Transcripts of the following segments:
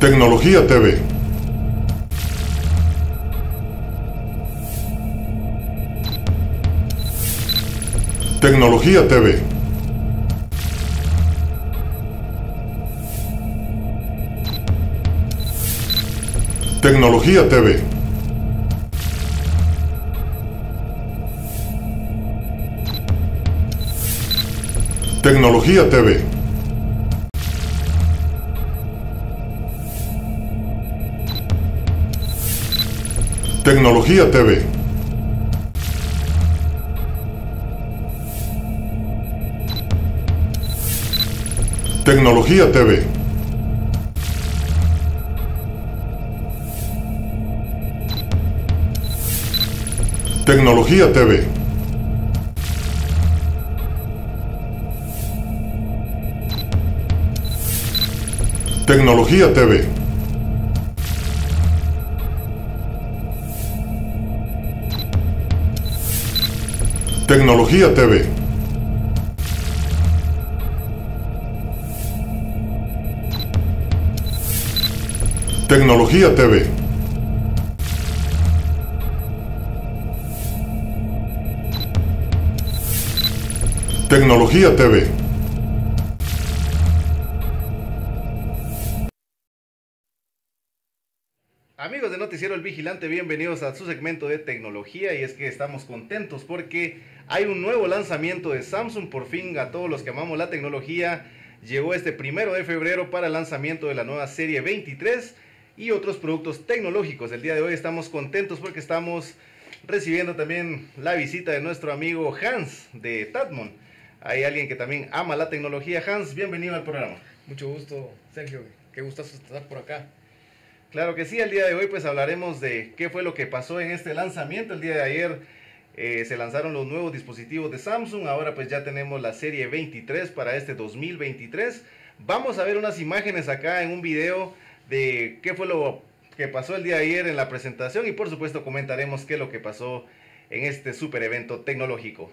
Tecnología TV. Tecnología TV. Tecnología TV. Tecnología TV. Tecnología TV. Tecnología TV. Tecnología TV. Tecnología TV. Tecnología TV. Tecnología TV. Tecnología TV. Amigos de Noticiero El Vigilante, bienvenidos a su segmento de tecnología y es que estamos contentos porque hay un nuevo lanzamiento de Samsung, por fin a todos los que amamos la tecnología, llegó este primero de febrero para el lanzamiento de la nueva serie 23 y otros productos tecnológicos. El día de hoy estamos contentos porque estamos recibiendo también la visita de nuestro amigo Hans de Tatmon. Hay alguien que también ama la tecnología. Hans, bienvenido al programa. Mucho gusto, Sergio. Qué gustazo estar por acá. Claro que sí, el día de hoy pues hablaremos de qué fue lo que pasó en este lanzamiento. El día de ayer eh, se lanzaron los nuevos dispositivos de Samsung, ahora pues ya tenemos la serie 23 para este 2023. Vamos a ver unas imágenes acá en un video de qué fue lo que pasó el día de ayer en la presentación y por supuesto comentaremos qué es lo que pasó en este super evento tecnológico.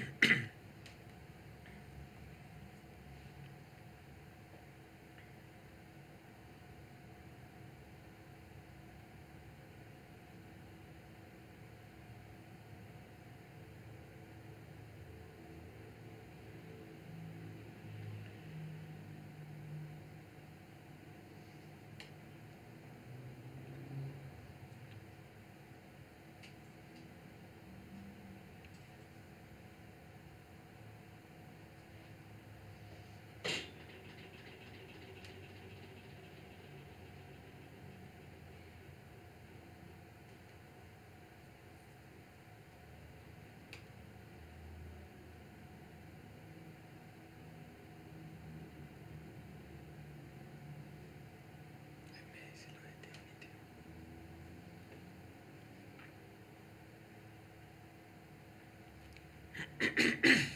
Ahem.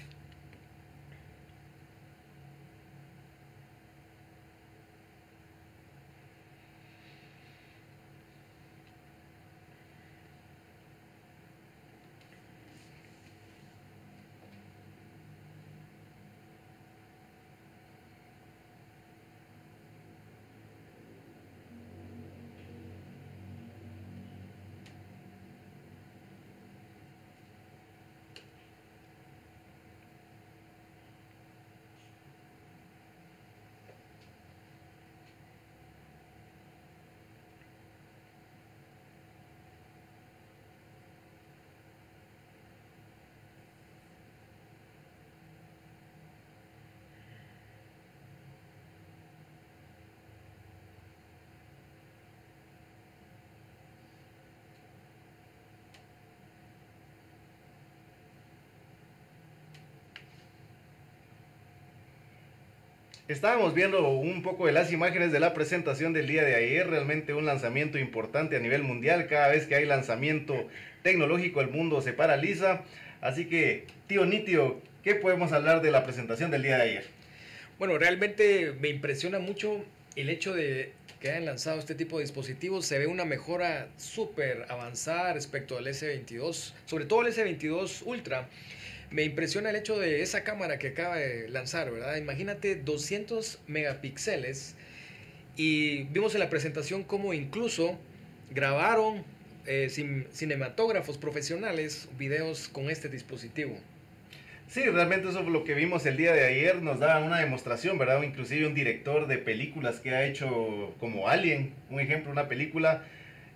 Estábamos viendo un poco de las imágenes de la presentación del día de ayer, realmente un lanzamiento importante a nivel mundial. Cada vez que hay lanzamiento tecnológico el mundo se paraliza. Así que, tío Nitio, ¿qué podemos hablar de la presentación del día de ayer? Bueno, realmente me impresiona mucho el hecho de que hayan lanzado este tipo de dispositivos. Se ve una mejora súper avanzada respecto al S22, sobre todo el S22 Ultra me impresiona el hecho de esa cámara que acaba de lanzar, ¿verdad? Imagínate 200 megapíxeles y vimos en la presentación cómo incluso grabaron eh, cinematógrafos profesionales videos con este dispositivo. Sí, realmente eso es lo que vimos el día de ayer, nos da una demostración, ¿verdad? Inclusive un director de películas que ha hecho como Alien, un ejemplo, una película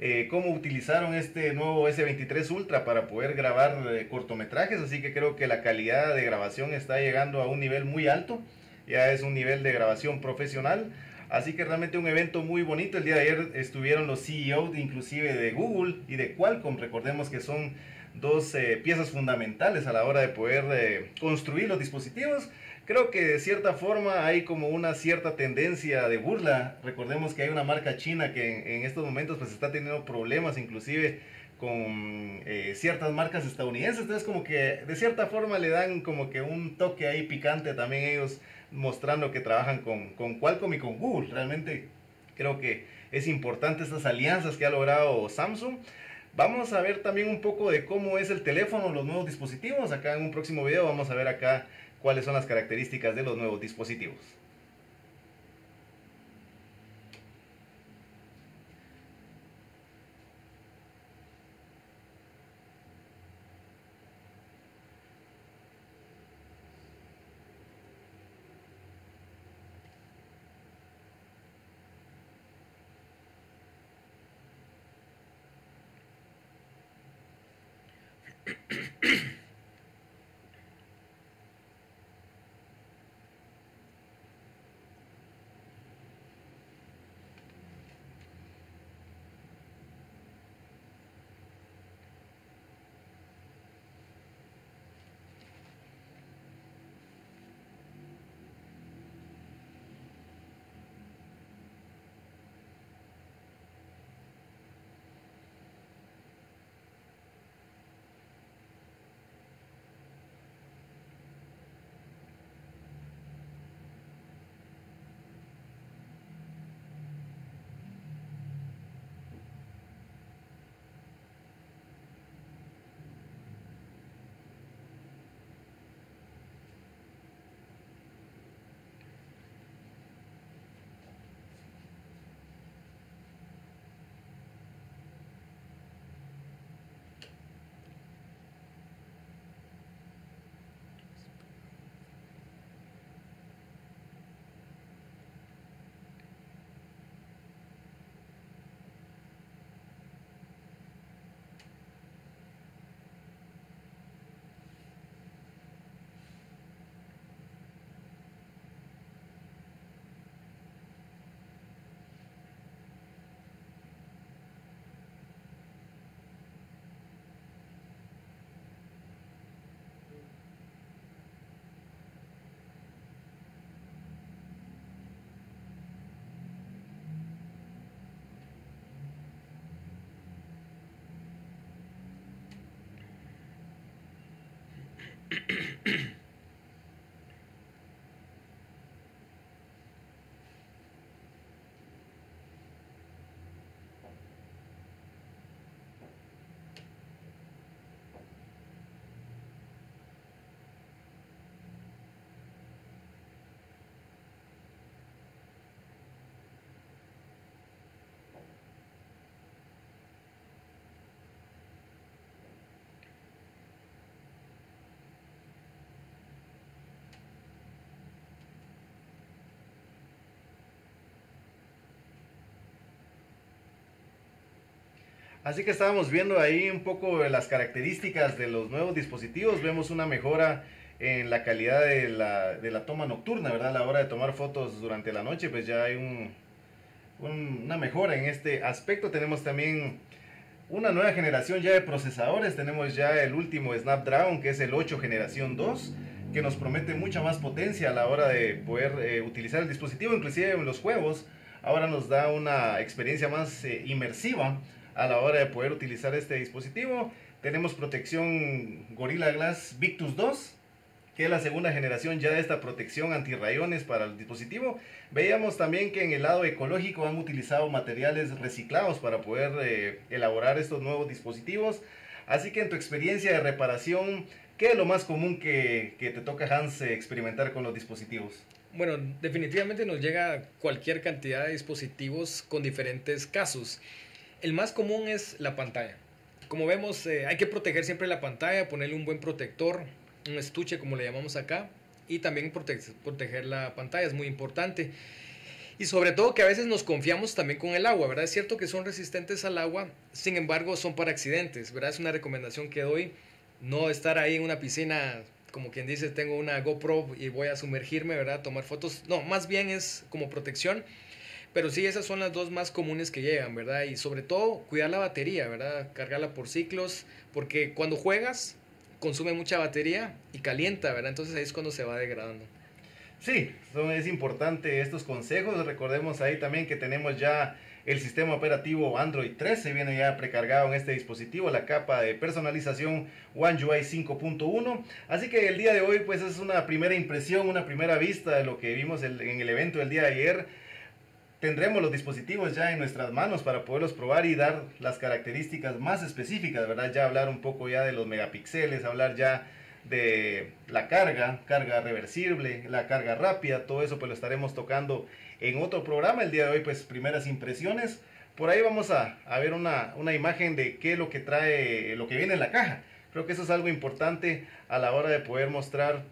eh, cómo utilizaron este nuevo S23 Ultra para poder grabar eh, cortometrajes, así que creo que la calidad de grabación está llegando a un nivel muy alto, ya es un nivel de grabación profesional, así que realmente un evento muy bonito, el día de ayer estuvieron los CEOs inclusive de Google y de Qualcomm, recordemos que son dos eh, piezas fundamentales a la hora de poder construir los dispositivos, Creo que de cierta forma hay como una cierta tendencia de burla. Recordemos que hay una marca china que en, estos momentos pues está teniendo problemas inclusive con eh, ciertas marcas estadounidenses. Entonces como que de cierta forma le dan como que un toque ahí picante también ellos mostrando que trabajan con, con Qualcomm y con Google. Realmente creo que es importante estas alianzas que ha logrado Samsung. Vamos a ver también un poco de cómo es el teléfono, los nuevos dispositivos. Acá en un próximo video vamos a ver acá cuáles son las características de los nuevos dispositivos. Así que estábamos viendo ahí un poco las características de los nuevos dispositivos. Vemos una mejora en la calidad de la, de la toma nocturna, ¿verdad? A la hora de tomar fotos durante la noche, pues ya hay un, una mejora en este aspecto. Tenemos también una nueva generación ya de procesadores. Tenemos ya el último Snapdragon, que es el 8 generación 2. que nos promete mucha más potencia a la hora de poder eh, utilizar el dispositivo, inclusive en los juegos. Ahora nos da una experiencia más eh, inmersiva a la hora de poder utilizar este dispositivo. Tenemos protección Gorilla Glass Victus 2, que es la segunda generación ya de esta protección antirrayones para el dispositivo. Veíamos también que en el lado ecológico han utilizado materiales reciclados para poder eh, elaborar estos nuevos dispositivos. Así que en tu experiencia de reparación, ¿qué es lo más común que, que te toca, Hans, experimentar con los dispositivos? Bueno, definitivamente nos llega cualquier cantidad de dispositivos con diferentes casos. El más común es la pantalla. Como vemos, eh, hay que proteger siempre la pantalla, ponerle un buen protector, un estuche como le llamamos acá, y también proteger la pantalla es muy importante. Y sobre todo que a veces nos confiamos también con el agua, ¿verdad? Es cierto que son resistentes al agua, sin embargo son para accidentes, ¿verdad? Es una recomendación que doy, no estar ahí en una piscina, como quien dice, tengo una GoPro y voy a sumergirme, ¿verdad? Tomar fotos. No, más bien es como protección. Pero sí, esas son las dos más comunes que llegan, ¿verdad? Y sobre todo, cuidar la batería, ¿verdad? Cargarla por ciclos, porque cuando juegas, consume mucha batería y calienta, ¿verdad? Entonces ahí es cuando se va degradando. Sí, son, es importante estos consejos. Recordemos ahí también que tenemos ya el sistema operativo Android 13, viene ya precargado en este dispositivo, la capa de personalización One UI 5.1. Así que el día de hoy pues es una primera impresión, una primera vista de lo que vimos en el evento del día de ayer. Tendremos los dispositivos ya en nuestras manos para poderlos probar y dar las características más específicas, ¿verdad? Ya hablar un poco ya de los megapíxeles, hablar ya de la carga, carga reversible, la carga rápida, todo eso pues lo estaremos tocando en otro programa. El día de hoy pues primeras impresiones. Por ahí vamos a, ver una, una, imagen de qué es lo que trae, lo que viene en la caja. Creo que eso es algo importante a la hora de poder mostrar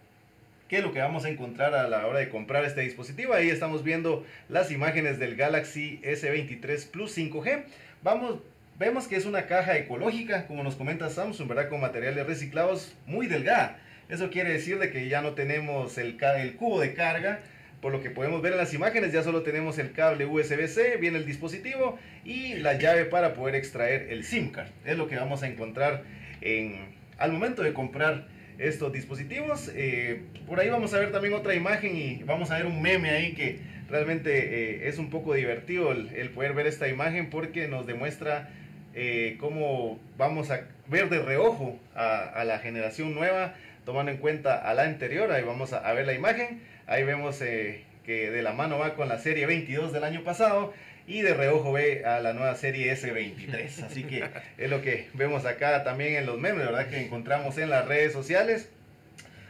qué es lo que vamos a encontrar a la hora de comprar este dispositivo. Ahí estamos viendo las imágenes del Galaxy S23 Plus 5G. Vamos, Vemos que es una caja ecológica, como nos comenta Samsung, ¿verdad? Con materiales reciclados muy delgada. Eso quiere decir de que ya no tenemos el, el cubo de carga, por lo que podemos ver en las imágenes, ya solo tenemos el cable USB-C, viene el dispositivo y la llave para poder extraer el SIM card. Es lo que vamos a encontrar en, al momento de comprar estos dispositivos. Eh, por ahí vamos a ver también otra imagen y vamos a ver un meme ahí que realmente eh, es un poco divertido el, poder ver esta imagen porque nos demuestra eh, cómo vamos a ver de reojo a, la generación nueva, tomando en cuenta a la anterior. Ahí vamos a, ver la imagen. Ahí vemos que de la mano va con la serie 22 del año pasado y de reojo ve a la nueva serie S23. Así que es lo que vemos acá también en los memes, ¿verdad? Que encontramos en las redes sociales.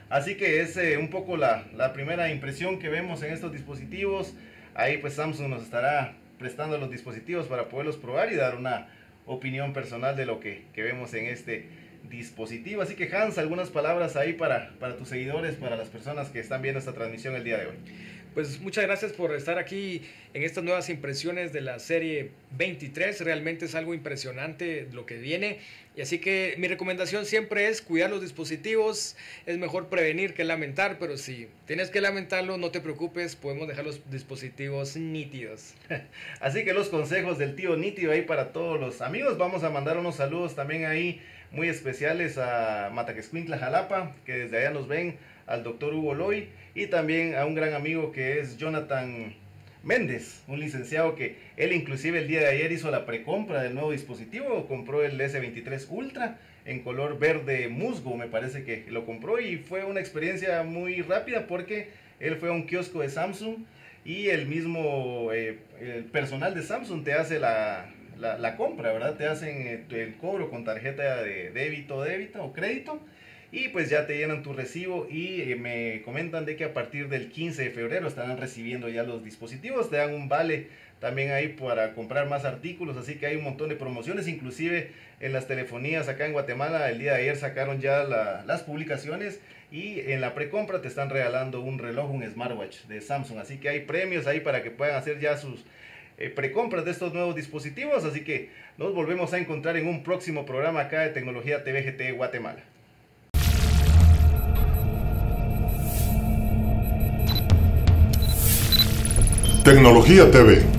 Así que es eh, un poco la, la, primera impresión que vemos en estos dispositivos. Ahí pues Samsung nos estará prestando los dispositivos para poderlos probar y dar una opinión personal de lo que, que vemos en este dispositivo. Así que Hans, algunas palabras ahí para, para tus seguidores, para las personas que están viendo esta transmisión el día de hoy. Pues muchas gracias por estar aquí en estas nuevas impresiones de la serie 23. Realmente es algo impresionante lo que viene. Y así que mi recomendación siempre es cuidar los dispositivos. Es mejor prevenir que lamentar, pero si tienes que lamentarlo, no te preocupes, podemos dejar los dispositivos nítidos. Así que los consejos del tío nítido ahí para todos los amigos. Vamos a mandar unos saludos también ahí muy especiales a Mataquescuintla, Jalapa, que desde allá nos ven, al doctor Hugo Loy y también a un gran amigo que es Jonathan Méndez, un licenciado que él inclusive el día de ayer hizo la precompra del nuevo dispositivo, compró el S23 Ultra en color verde musgo, me parece que lo compró y fue una experiencia muy rápida porque él fue a un kiosco de Samsung y el mismo eh, el personal de Samsung te hace la, la, compra, ¿verdad? Te hacen eh, el cobro con tarjeta de débito, débito o crédito y pues ya te llenan tu recibo y eh, me comentan de que a partir del 15 de febrero estarán recibiendo ya los dispositivos, te dan un vale también ahí para comprar más artículos, así que hay un montón de promociones, inclusive en las telefonías acá en Guatemala el día de ayer sacaron ya las publicaciones y en la precompra te están regalando un reloj, un smartwatch de Samsung, así que hay premios ahí para que puedan hacer ya sus eh, precompras de estos nuevos dispositivos, así que nos volvemos a encontrar en un próximo programa acá de Tecnología TVGT Guatemala. Tecnología TV